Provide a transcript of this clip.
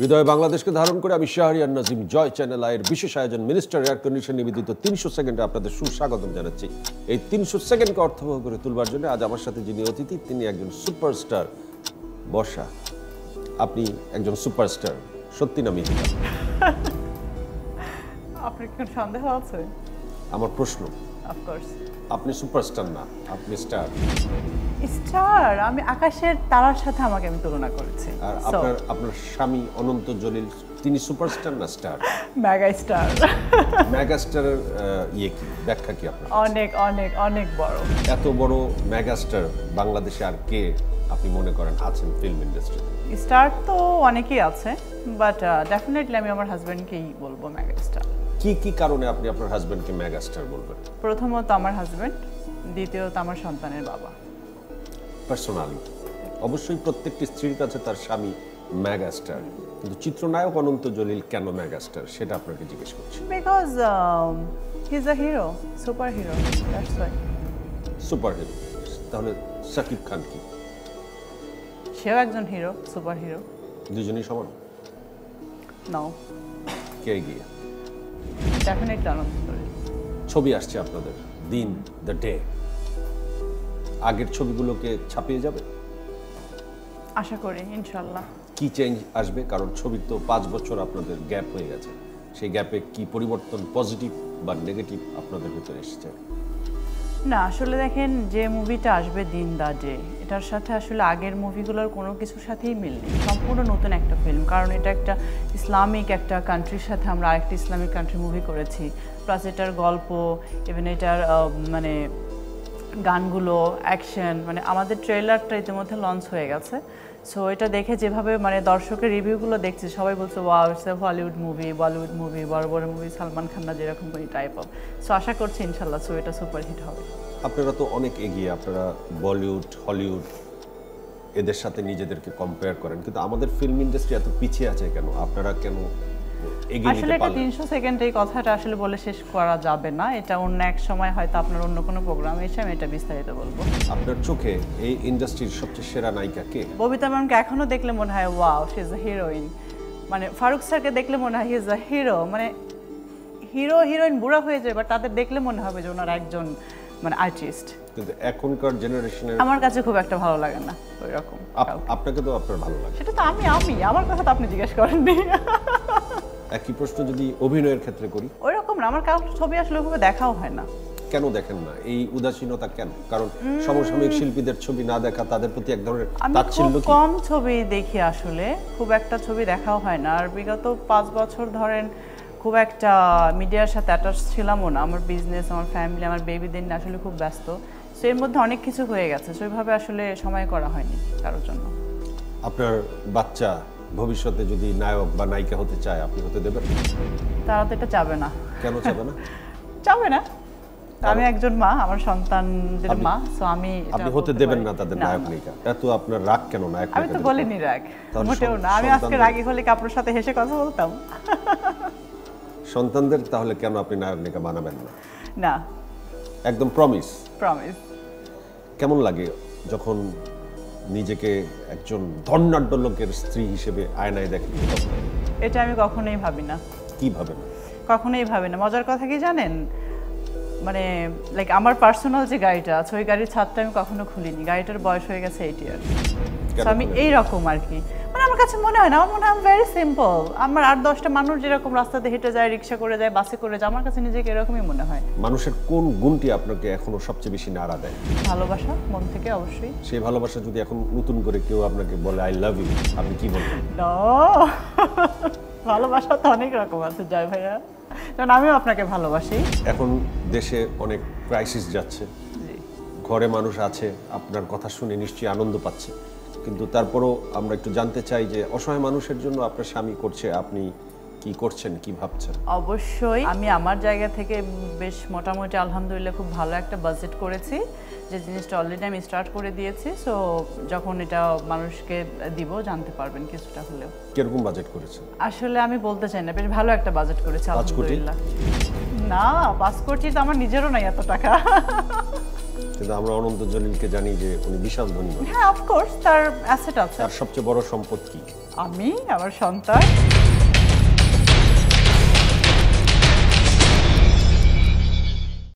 হৃদয় বাংলাদেশকে ধারণ করে আমি শাহরিয়ার নাজিম জয় চ্যানেল আয়ের বিশেষ আয়োজন মিনিস্টার এয়ার কন্ডিশন নিবেদিত তিনশো সেকেন্ডে আপনাদের সুস্বাগতম জানাচ্ছি। এই তিনশো সেকেন্ডকে অর্থবহ করে তুলবার জন্য আজ আমার সাথে যিনি অতিথি তিনি একজন সুপারস্টার বর্ষা। আপনি একজন সুপারস্টার সত্যি না মিথ্যা? আপনার সন্দেহ আছে? আমার প্রশ্ন অফকোর্স আপনি সুপারস্টার না আপনি স্টার। স্টার? আমি আকাশের তারার সাথে আমাকে আমি তুলনা করেছি। আর আপনার আপনার স্বামী অনন্ত জলিল তিনি সুপারস্টার না স্টার? Mega star. মেগাস্টারের ইয়ে কি? ব্যাখ্যা কি আপনার? অনেক অনেক অনেক বড়। এত বড় মেগাস্টার বাংলাদেশে আর কে আপনি মনে করেন আছেন ফিল্ম ইন্ডাস্ট্রি স্টার তো অনেকেই আছে বাট ডেফিনেটলি আমি আমার হাজব্যান্ডকেই বলব মেগা স্টার। কি কি কারণে আপনি আপনার হাজবেন্ডকে মেগাস্টার বলবেন? প্রথমত আমার হাজবেন্ড দ্বিতীয়ত আমার সন্তানের বাবা। পার্সোনালি অবশ্যই প্রত্যেকটি স্ত্রীর কাছে তার স্বামী মেগাস্টার কিন্তু চিত্রনায়ক অনন্ত জলিল কেন মেগাস্টার সেটা আপনাকে জিজ্ঞেস করছি। Because he is a hero super hero that's why super hero তাহলে সাকিব খান কি? সেও একজন হিরো সুপার হিরো দুজনেই সমান? নাও কে এগিয়ে? ডেফিনেটলি আনন্দ করি ছবি আসছে আপনাদের দিন দ্য ডে আগের ছবিগুলোকে ছাপিয়ে যাবে? আশা করি ইনশাল্লাহ কি চেঞ্জ আসবে? কারণ ছবির তো পাঁচ বছর আপনাদের গ্যাপ হয়ে গেছে। সেই গ্যাপে কি পরিবর্তন পজিটিভ বা নেগেটিভ আপনাদের ভিতরে এসেছে? না আসলে দেখেন যে মুভিটা আসবে দিন দা ডে এটার সাথে আসলে আগের মুভিগুলোর কোনো কিছুর সাথেই মিল নেই। সম্পূর্ণ নতুন একটা ফিল্ম কারণ এটা একটা ইসলামিক একটা কান্ট্রির সাথে আমরা আরেকটা ইসলামিক কান্ট্রি মুভি করেছি। প্লাস এটার গল্প ইভেন এটার মানে গানগুলো অ্যাকশন মানে আমাদের ট্রেলারটা ইতিমধ্যে লঞ্চ হয়ে গেছে। সো এটা দেখে যেভাবে মানে দর্শকের রিভিউগুলো দেখছি, সবাই বলছে wow it's Hollywood movie Bollywood movie বড় বড় মুভি সালমান খান্না যেরকম ওই টাইপ অফ সো আশা করছি ইনশাল্লাহ সো এটা সুপার হিট হবে। আপনারা তো অনেক এগিয়ে, আপনারা বলিউড হলিউড এদের সাথে নিজেদেরকে কম্পেয়ার করেন, কিন্তু আমাদের ফিল্ম ইন্ডাস্ট্রি এত পিছিয়ে আছে কেন? আপনারা কেন আসলে এটা সেকেন্ড এই কথাটা আসলে বলে শেষ করা যাবে না। এটা অন্য এক সময় হয়তো আপনার অন্য কোনো প্রোগ্রামে এসে আমি এটা বিস্তারিত বলব। আপনার চোখে এই ইন্ডাস্ট্রির সবচেয়ে সেরা নায়িকা কে? ববিতা ম্যামকে এখনও দেখলে মনে হয় ওয়াও ইজ আ হিরোইন মানে ফারুক স্যারকে দেখলে মনে হয় হি ইজ আ হিরো মানে হিরো হিরোইন বুড়া হয়ে যায় বাট তাদের দেখলে মনে হবে যে ওনারা একজন মানে আর্টিস্ট কিন্তু এখনকার জেনারেশনের আমার কাছে খুব একটা ভালো লাগে না ওই রকম আপনাকে তো আপনার ভালো লাগে। সেটা তো আমি আমি। আমার কথা তো আপনি জিজ্ঞেস করেননি। একই প্রশ্ন যদি অভিনয়ের ক্ষেত্রে করি? ওই রকম না আমার কারোর ছবি আসলে ওইভাবে দেখাও হয় না। কেন দেখেন না? এই উদাসীনতা কেন? কারণ সমসাময়িক শিল্পীদের ছবি না দেখা তাদের প্রতি এক ধরনের তাচ্ছিল্য কম ছবি দেখি আসলে খুব একটা ছবি দেখাও হয় না। আর বিগত পাঁচ বছর ধরেন খুব একটা মিডিয়ার সাথে অ্যাটাচ ছিলামও না। আমার বিজনেস আমার ফ্যামিলি আমার বেবিদের নিয়ে আসলে খুব ব্যস্ত। সো এর মধ্যে অনেক কিছু হয়ে গেছে। সেইভাবে আসলে সময় করা হয়নি কারোর জন্য। আপনার বাচ্চা ভবিষ্যতে যদি নায়ক বা নায়িকা হতে চায় আপনি হতে দেবেন? তারা তো এটা চাবে না। কেন চাবে না? চাবে না। আমি একজন মা আমার সন্তানদের মা সো আমি আপনি হতে দেবেন না তাদের নায়ক নায়িকা। এত আপনার রাগ কেন নায়ক আমি তো বলিনি রাগ মোটেও না। আমি আজকে রাগি হলে কি আপনার সাথে হেসে কথা বলতাম? সন্তানদের তাহলে কেন আপনি নায়ক নায়িকা বানাবেন না? না। একদম প্রমিস প্রমিস কেমন লাগে যখন নিজেকে একজন ধর্নাঢ্য লোকের স্ত্রী হিসেবে আয়নায় দেখেন এটা আমি কখনোই ভাবি না। কি ভাবেন? কখনোই ভাবি না। মজার কথা কি জানেন? মানে লাইক আমার পার্সোনাল যে গাড়িটা আছে ওই গাড়ির ছাদটা আমি কখনো খুলিনি। গাড়িটার বয়স হয়ে গেছে এইট ইয়ার আমি এইরকম এই রকম আর কি। আমার কাছে মনে হয় না। আমার মনে হয় ভেরি সিম্পল আমার আট দশটা মানুষ যেরকম রাস্তাতে হেঁটে যায় রিক্সা করে যায় বাসে করে যায় আমার কাছে নিজেকে এরকমই মনে হয়। মানুষের কোন গুণটি আপনাকে এখনও সবচেয়ে বেশি নাড়া দেয়? ভালোবাসা মন থেকে অবশ্যই। সেই ভালোবাসা যদি এখন নতুন করে কেউ আপনাকে বলে আই লাভ ইউ আপনি কি বলবেন! ভালোবাসা তো অনেক রকম আছে জয় ভাইয়া। কারণ আমিও আপনাকে ভালোবাসি। এখন দেশে অনেক ক্রাইসিস যাচ্ছে। ঘরে মানুষ আছে আপনার কথা শুনে নিশ্চয়ই আনন্দ পাচ্ছে। কিন্তু তারপরও আমরা একটু জানতে চাই যে অসহায় মানুষের জন্য আপনার স্বামী করছে আপনি কি করছেন কি ভাবছেন? অবশ্যই। আমি আমার জায়গা থেকে বেশ মোটামুটি আলহামদুলিল্লাহ খুব ভালো একটা বাজেট করেছি। যে জিনিসটা অলরেডি আমি স্টার্ট করে দিয়েছি সো যখন এটা মানুষকে দিব জানতে পারবেন কিছুটা হলেও। কীরকম বাজেট করেছেন? আসলে আমি বলতে চাই না বেশ ভালো একটা বাজেট করেছি? আলহামদুলিল্লাহ। না পাঁচ কোটি তো আমার নিজেরও নাই এত টাকা। কিন্তু আমরা অনন্ত জলিলকে জানি যে উনি বিশাল ধনী মানুষ। হ্যাঁ অফকোর্স তার অ্যাসেট আছে। তার সবচেয়ে বড় সম্পদ কি? আমি আমার সন্তান।